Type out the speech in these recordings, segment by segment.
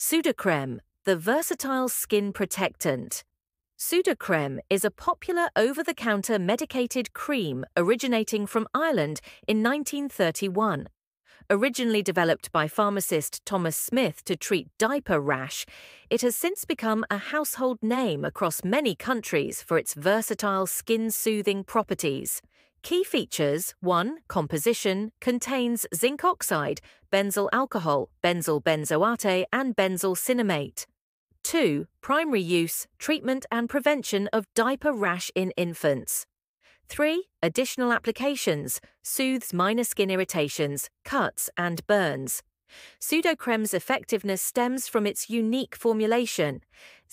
Sudocrem, the versatile skin protectant. Sudocrem is a popular over the counter medicated cream originating from Ireland in 1931. Originally developed by pharmacist Thomas Smith to treat diaper rash, it has since become a household name across many countries for its versatile skin soothing properties. Key features 1. Composition contains zinc oxide, benzyl alcohol, benzyl benzoate, and benzyl cinnamate. 2. Primary use, treatment, and prevention of diaper rash in infants. 3. Additional applications soothes minor skin irritations, cuts, and burns. Sudocrem's effectiveness stems from its unique formulation.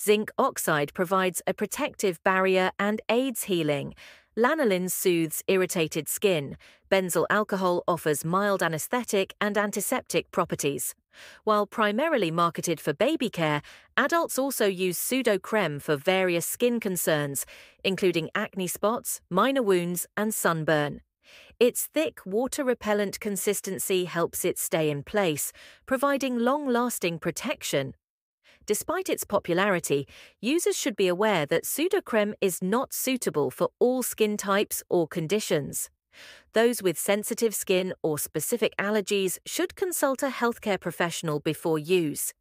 Zinc oxide provides a protective barrier and aids healing, Lanolin soothes irritated skin. Benzyl alcohol offers mild anesthetic and antiseptic properties. While primarily marketed for baby care, adults also use Sudocrem for various skin concerns, including acne spots, minor wounds, and sunburn. Its thick, water repellent consistency helps it stay in place, providing long lasting protection Despite its popularity, users should be aware that Sudocrem is not suitable for all skin types or conditions. Those with sensitive skin or specific allergies should consult a healthcare professional before use.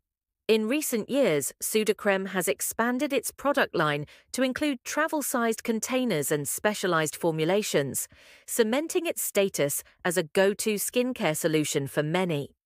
In recent years, Sudocrem has expanded its product line to include travel sized containers and specialized formulations, cementing its status as a go to skincare solution for many.